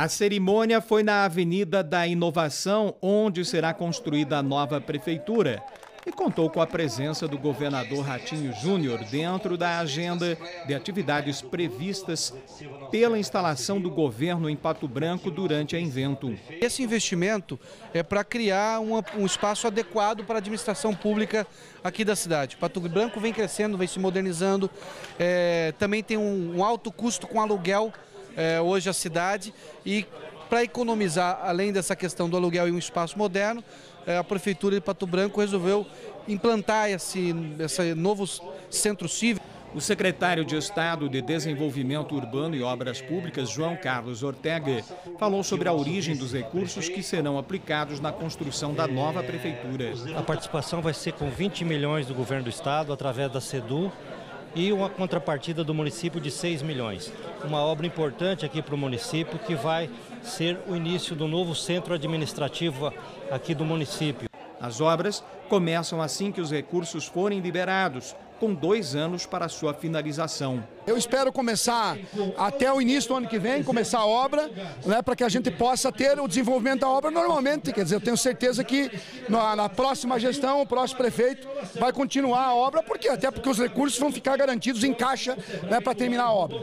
A cerimônia foi na Avenida da Inovação, onde será construída a nova prefeitura e contou com a presença do governador Ratinho Júnior dentro da agenda de atividades previstas pela instalação do governo em Pato Branco durante a Invento. Esse investimento é para criar um, espaço adequado para a administração pública aqui da cidade. Pato Branco vem crescendo, vem se modernizando, é, também tem um, um alto custo com aluguel é, hoje a cidade e para economizar, além dessa questão do aluguel e um espaço moderno, é, a Prefeitura de Pato Branco resolveu implantar esse, esse novo centro cívico. O secretário de Estado de Desenvolvimento Urbano e Obras Públicas, João Carlos Ortega, falou sobre a origem dos recursos que serão aplicados na construção da nova prefeitura. A participação vai ser com 20 milhões do governo do estado através da SEDU e uma contrapartida do município de 6 milhões. Uma obra importante aqui para o município que vai ser o início do novo centro administrativo aqui do município. As obras começam assim que os recursos forem liberados, com dois anos para sua finalização. Eu espero começar até o início do ano que vem, começar a obra, né, para que a gente possa ter o desenvolvimento da obra normalmente. Quer dizer, eu tenho certeza que na, na próxima gestão, o próximo prefeito vai continuar a obra, porque até porque os recursos vão ficar garantidos em caixa né, para terminar a obra.